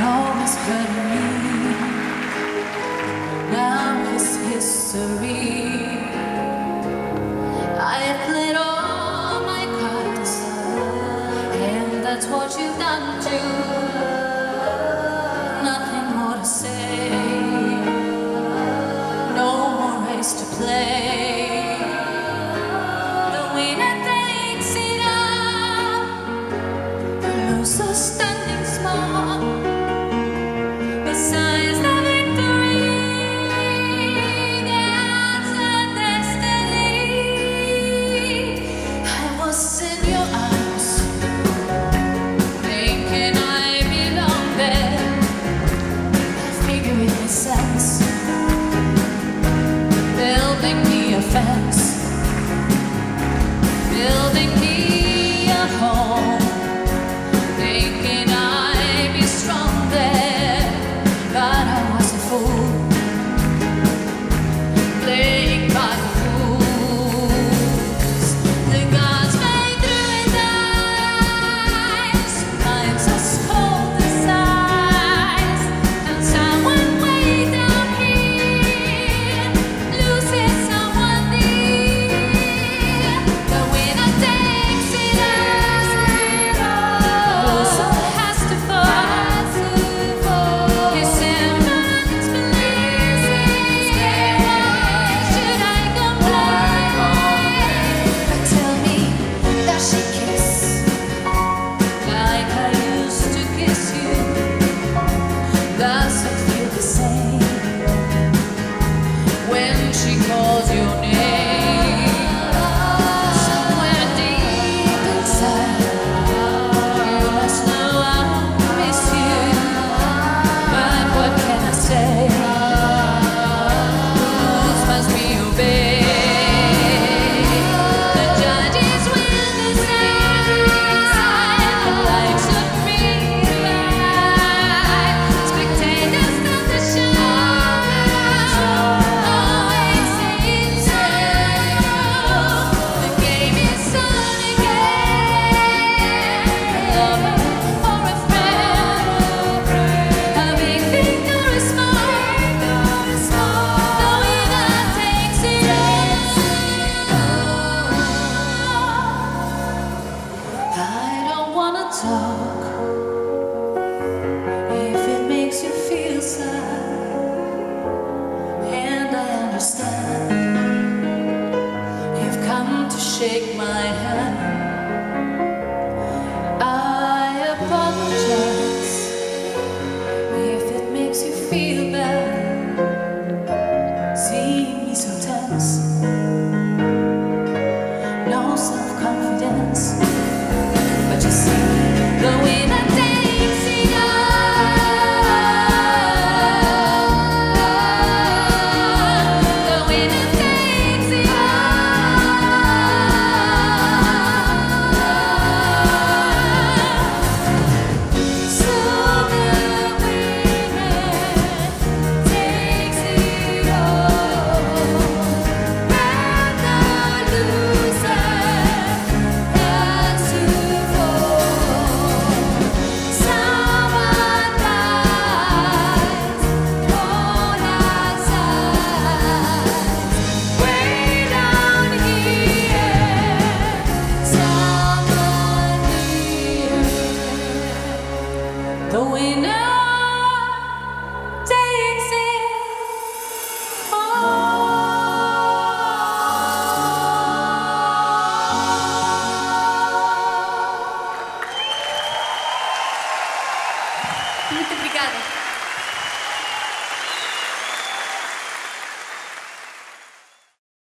always hurt me. Now it's history. I have played all my cards, and that's what you've done. Nothing more to say. No more to play. The winner takes it all. all they need. say. just Obrigada.